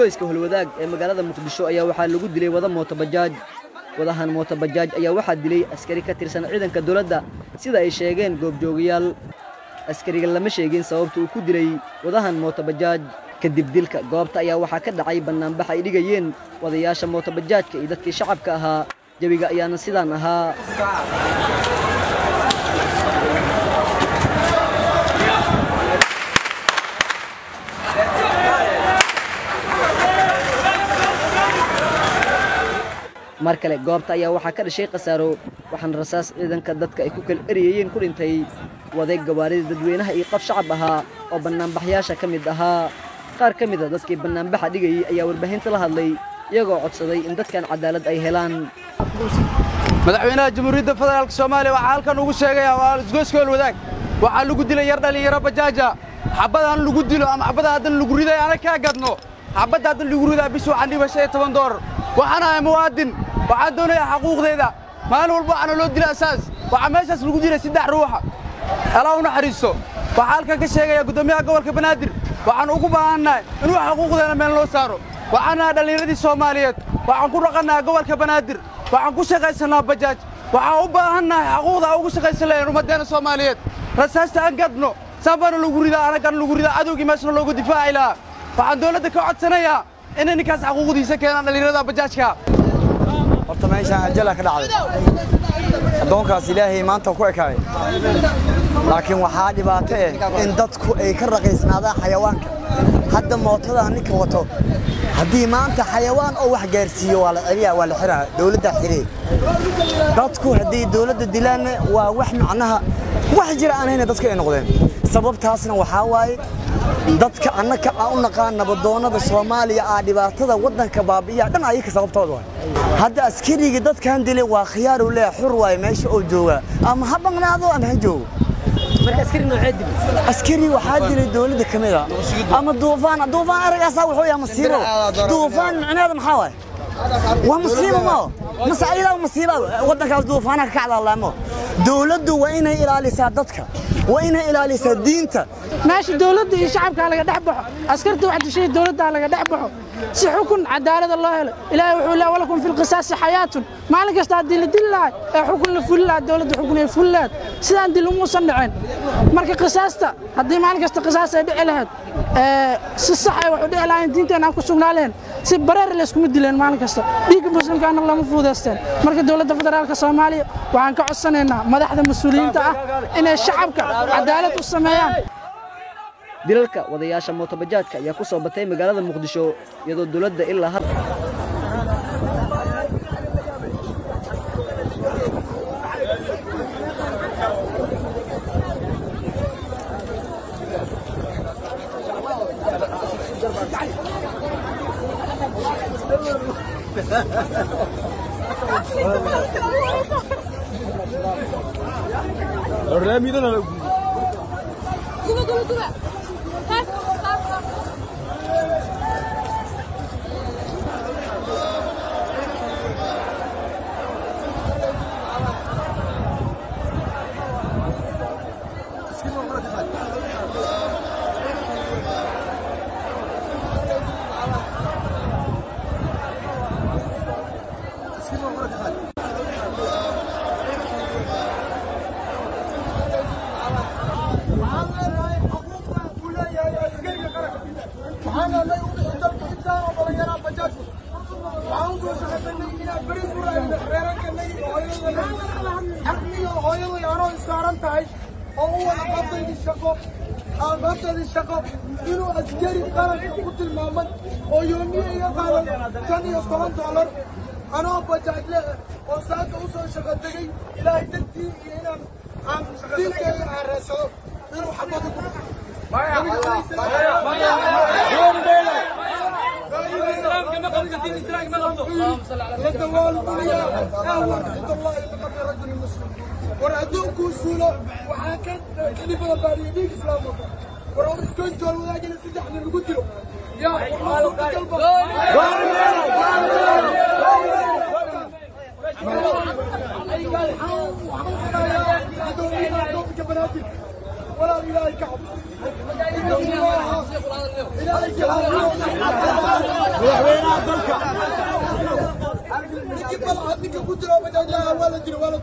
isgoyska holwadaag ee magaalada muqdisho ayaa waxaa lagu dilay wada mootobajaaj wadahan mootobajaaj ayaa waxaa dilay askari ka tirsan ciidanka dowladda sida ay sheegeen goobjoogayaal askariga lama sheegin sababta uu ku dilay wadahan mootobajaaj kadib dilka goobta ayaa waxaa ka dhacay bannaanbax ay dhigayeen wadayaasha mootobajaajka iyo dadkii shacabka ahaa. Jawiga ayaana sidaan ahaa mar kale goobta ayaa waxaa ka dhashay khasaaro. Waxaana rasaas ciidanka dadka ay ku kala eriyayeen ku dhintay wadeeg gawaarida dadweynaha iyo qof shacab ahaa oo bannaanbaxyaasha ka mid ahaa. Qaar ka mid a dadkii bannaanbaxa dhigayey ayaa warbaahinta la hadlay iyagoo codsaday in dadkan cadaalad ay helaan. Madaxweynaha jamhuuriyadda federaalk soomaaliya waxaa halkan ugu sheegayaa waa isgoyska holwadaag waxaa lagu dilay yar dhallinyaro bajaaja. Xabadaan lagu dilo ama xabada haddan lagu riday ana kaa gadno. Xabadda haddan lagu ridaa bis waxaan dhiba toban doolar waxaan ahay muwaadin. Waxaan doonayaa xaquuqdeeda. Maalin walba waxaana loo dila asaas waxaa meeshaas lagu dilay saddex ruuxa. Alaa u naxariisto waxaa halkan ka sheegaya guddoomiyaha gobolka banaadir. Waxaan ugu baahannahay inuu xaquuqdeena meel loo saaro. Waxaan nahay dhallinyaradii soomaaliyeed. Waxaan ku dhaqannahay gobolka banaadir. Waxaan ku shaqaysannaa bajaaj waxaan u baahannahay xaquuqda aan ugu shaqaysan lahayn ummaddeena soomaaliyeed. Rasaasta aan gadno saanbaana lagu ridaa anagana lagu ridaa cadowgii meeshana loogu difaaci lahaa. Waxaan dowladda ka codsanayaa inay ninkaas xaquuqdiisa keenaan dhallinyarada bajaajka. Horta meeshaan ajala ka dhacday. Addoonkaas ilaahay maanta ku ekaaday laakiin waxaa dhibaato eh in dadku ay ka raqiisnaadaan xayawaanka. Hadda mootada ninka wato haddii maanta xayawaan oo wax gaarsiiyo waa la celiyaa waa la xiraa dowladdaa xiree dadku haddii dowladda dilaanna waa wax macnaha wax jira aan hayna dadku ay noqdeen sababtaasna waxaa waaye dadka annaka aan u naqaan nabadoonnada soomaaliya aa dhibaatada waddanka baabi'iya dhan ayaka sababtooda waay hadda askarigii dadkan dilay waa khiyaar uu leeyahay xur waaye meesha oo joogaa ama ha baqnaado ama ha joogo askari waxaa dilay dowladda ka mid a ama duufaan duufaan aragaasaa wuxuu yahay masiibo duufaan micneheeda maxaa waaye waa masiibo mao mase ayadaa masiiba waddankaas duufaanaha ka kacda laamo dowladdu waa inay ilaalisaa dadka waa inay ilaalisaa diinta meesha dowladda iyo shacabkaa laga dhex baxo. Askarta wax dishay dowladdaa laga dhex baxo. Si xukun cadaalada loo helo ilaahay wuxuu leeyahay walakum fi lqisaasi xayaatun. Maalin kasta haddii la dili lahay ee xukun la fuli lahaa dowladda xukun ay fuli lahayd sidaan dil umuusan dhicin marka qisaasta haddii maalin kasta qisaas ay dhici lahayd si sax ay wax u dhici lahayn diinteena aan ku sugnaa lahayn si bareer layskuma dileen maalin kasta. Dhiigga muslimkaana lama fuudaysteen. Marka dowladda federaalka soomaaliya waxaan ka codsanaynaa madaxda mas'uuliyiinta ah inay shacabka cadaalad u sameeyaan dilalka wadayaasha mootobajaajka ayaa ku soo batay magaalada muqdisho iyadoo dowladda ilaa है। Tegey ilaahay dartii iyo inaan aan dilkeeda aan raadsado inuu xabada ku الدين الاسلامي ما غلطوا غزوا القضية اهو حدود الله لقتل رجل مسلم ورعدوكوا سوله waxaa ka kaliba baariye dhiig islaam wata war war iska jool wadaagina saddex nin lagu dilo yaa waxaa ka kaliba ilaahay ka cabso madaxweynaha dalka ninkii balcad ninka ku jira bajaajlaha waa la jira waa